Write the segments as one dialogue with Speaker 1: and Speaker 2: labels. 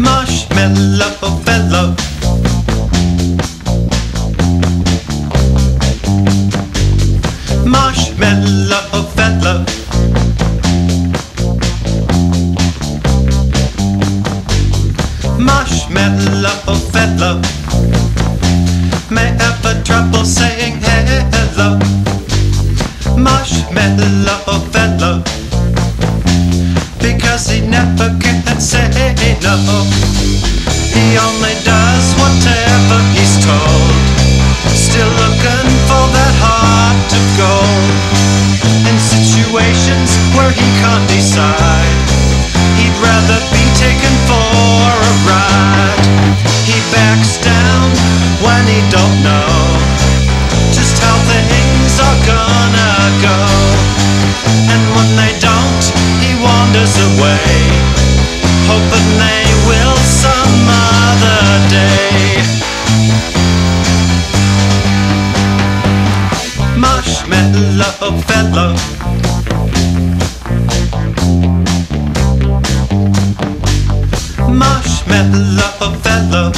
Speaker 1: marshmallow fellow. Of gold. In situations where he can't decide, he'd rather be taken for a ride. He backs down when he don't know just how things are gonna go. And when they don't, he wanders away, hoping they will Fellow.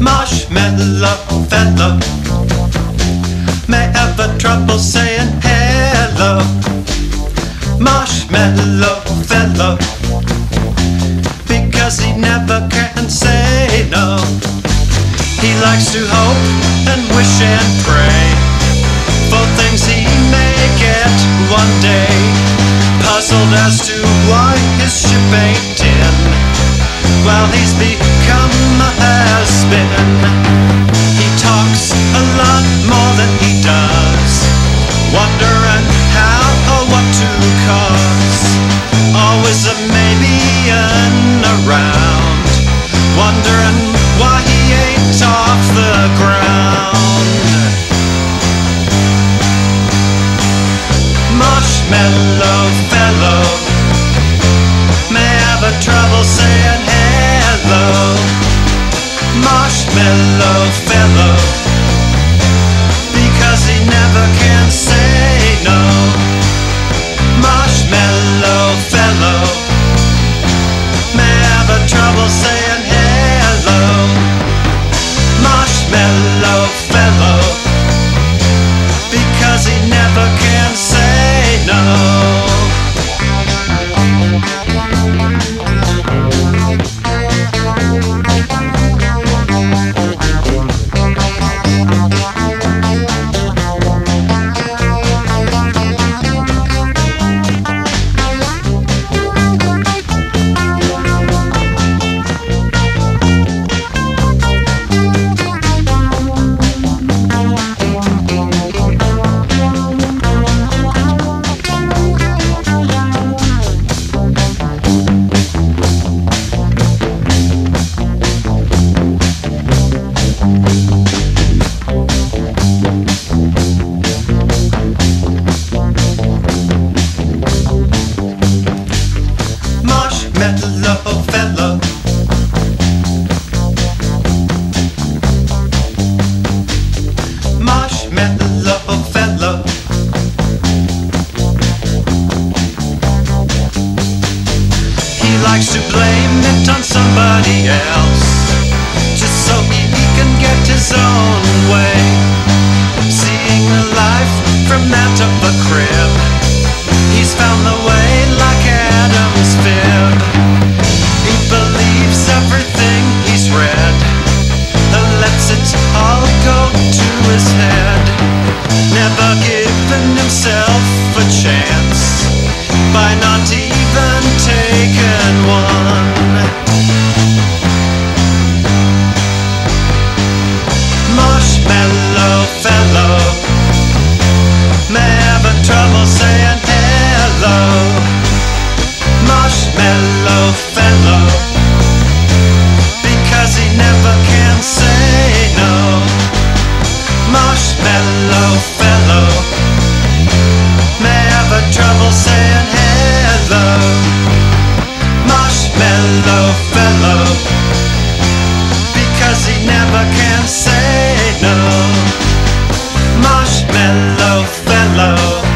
Speaker 1: Marshmallow fellow may have trouble saying hello. Marshmallow fellow because he never can say no. He likes to hope and wish and pray for things he may get one day. Puzzled as to why his ship ain't in while he's become a has-been. He talks a lot more than he does, wondering how or what to cause. Always a maybe and around, wondering why he ain't off the ground. Marshmallow fellow Seeing the life from that of a crib, he's found the way like Adam's fib. He believes everything he's read, lets it all go to his head. Never giving himself a chance by not even taking one. never can say no. Marshmallow fellow.